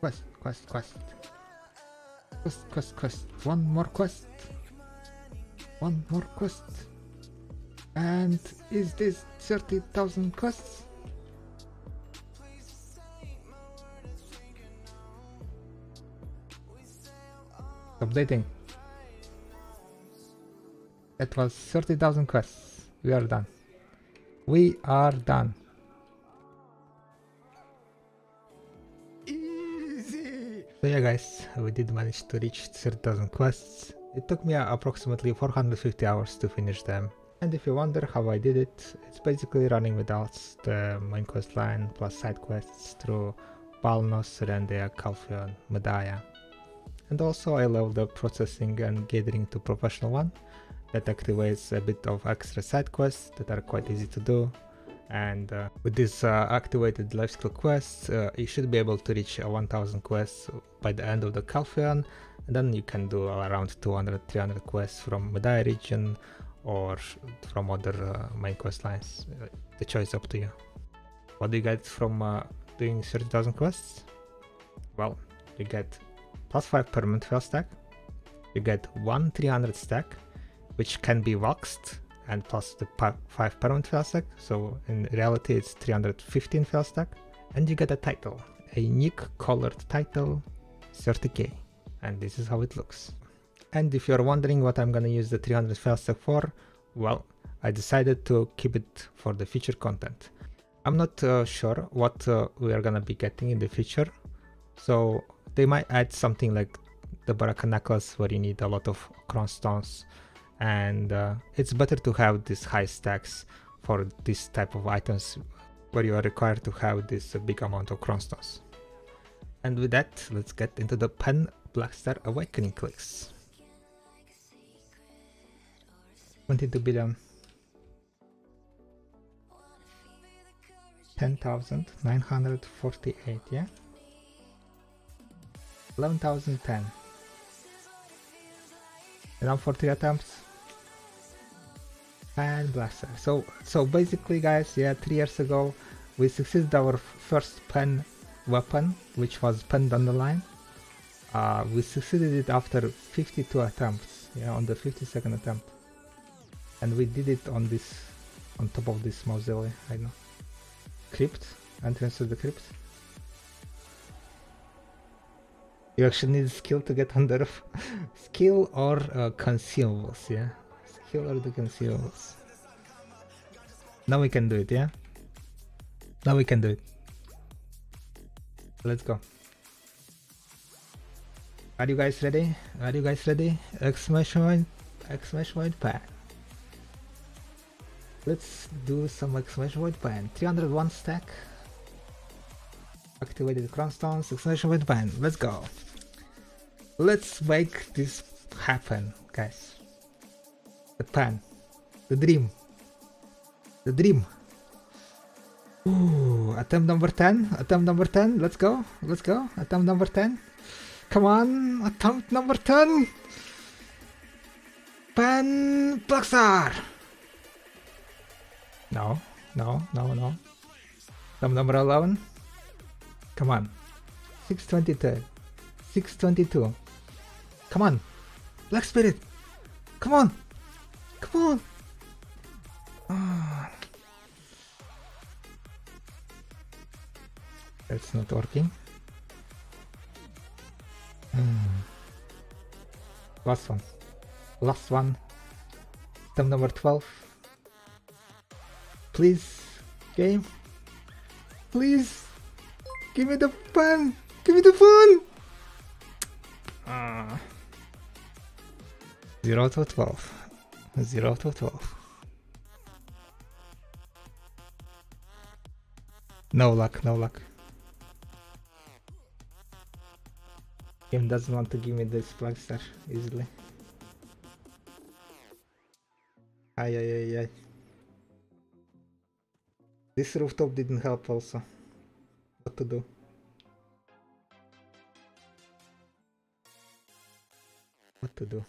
Quest, quest, quest. Quest, quest, quest. One more quest. One more quest. And is this 30,000 quests? Updating. That was 30,000 quests. We are done. We are done. So yeah guys, we did manage to reach 30,000 quests. It took me approximately 450 hours to finish them. And if you wonder how I did it, it's basically running without the main quest line plus side quests through Balenos, Rendia, Calpheon, Mediah. And also I leveled up processing and gathering to professional one. That activates a bit of extra side quests that are quite easy to do. And uh, with this uh, activated life skill quests, uh, you should be able to reach uh, 1000 quests by the end of the Calpheon. And then you can do around 200 300 quests from Mediah region or from other uh, main quest lines. Uh, the choice up to you. What do you get from doing 30,000 quests? Well, you get plus 5 permanent fail stack, you get 1 300 stack, which can be voxed, and plus the 5 permanent fail stack, so in reality it's 315 fail stack, and you get a title, a unique colored title, 30k, and this is how it looks. And if you're wondering what I'm gonna use the 300 fail stack for, well, I decided to keep it for the future content. I'm not uh, sure what uh, we are gonna be getting in the future, so they might add something like the Baraka necklace where you need a lot of crown stones and uh, it's better to have these high stacks for this type of items where you are required to have this uh, big amount of crown stones. And with that, let's get into the Pen Blackstar Awakening clicks. 22 billion. 10,948, yeah? 11,010. Around for 3 attempts. And blaster. So, so basically guys, yeah, 3 years ago, we succeeded our first pen weapon, which was pen dandelion. Uh, we succeeded it after 52 attempts, yeah, on the 52nd attempt. And we did it on this, on top of this mausoleum, I know. Crypt, entrance to the crypt. You actually need skill to get on the roof. skill or uh, consumables, yeah? Skill or the consumables. Now we can do it, yeah? Now we can do it. Let's go. Are you guys ready? Are you guys ready? Exclamation point! Exclamation point pan. Let's do some exclamation point pan. 301 stack. Activated crown stones, exclamation point pan. Let's go. Let's make this happen, guys. The plan. The dream. The dream. Ooh, attempt number 10. Attempt number 10. Let's go. Let's go. Attempt number 10. Come on. Attempt number 10. Pen Blackstar. No. No. No. No. Attempt number 11. Come on. 622. 622. Come on. Black Spirit. Come on. Come on. Ah. That's not working. Hmm. Last one. Last one. Item number 12. Please. Game. Please. Give me the fun. Give me the fun. Ah. 0 to 12. 0 to 12. No luck, no luck. Game doesn't want to give me this Blackstar easily. Ay ay ay ay. This rooftop didn't help also. What to do? What to do?